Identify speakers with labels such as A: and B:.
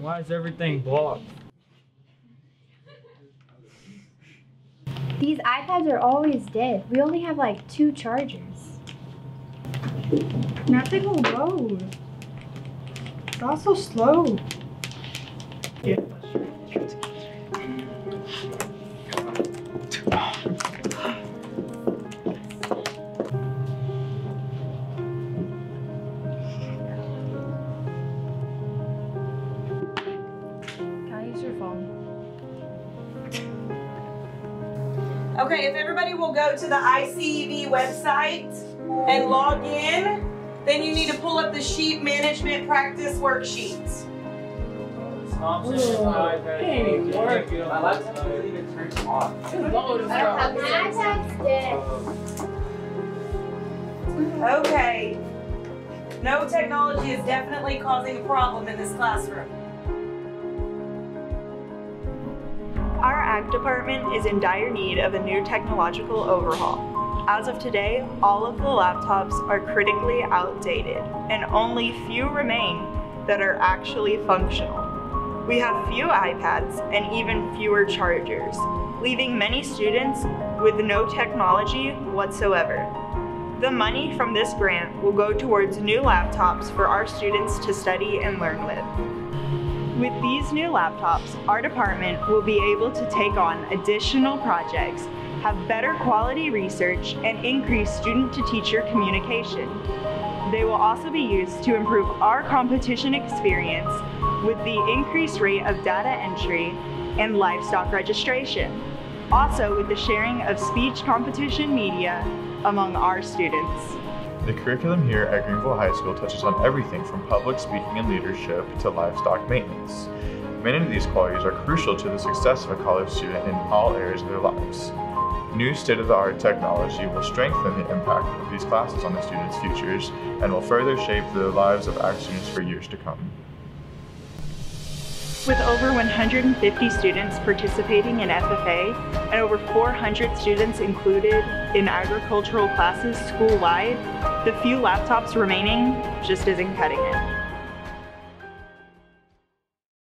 A: And why is everything blocked?
B: These iPads are always dead. We only have like two chargers.
C: Nothing will load. It's all so slow.
D: Can
E: Okay, if everybody will go to the ICEV website and log in, then you need to pull up the sheet management practice
F: off.
E: Okay. No technology is definitely causing a problem in this classroom. Ag department is in dire need of a new technological overhaul. As of today, all of the laptops are critically outdated and only few remain that are actually functional. We have few iPads and even fewer chargers, leaving many students with no technology whatsoever. The money from this grant will go towards new laptops for our students to study and learn with. With these new laptops, our department will be able to take on additional projects, have better quality research, and increase student to teacher communication. They will also be used to improve our competition experience with the increased rate of data entry and livestock registration. Also with the sharing of speech competition media among our students.
G: The curriculum here at Greenville High School touches on everything from public speaking and leadership to livestock maintenance. Many of these qualities are crucial to the success of a college student in all areas of their lives. New state-of-the-art technology will strengthen the impact of these classes on the students' futures and will further shape the lives of our students for years to come. With over 150 students participating in FFA and over 400 students included in agricultural classes school-wide, the few laptops remaining just isn't cutting it.